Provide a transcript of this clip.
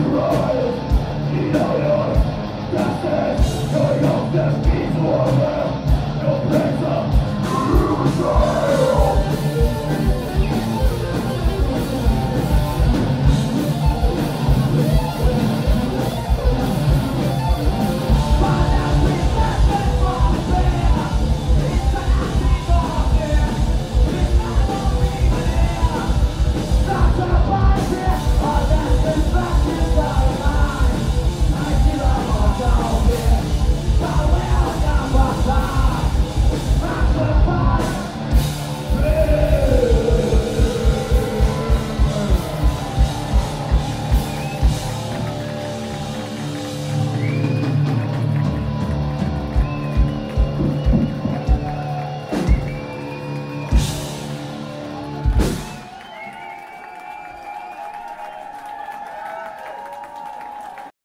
Oh.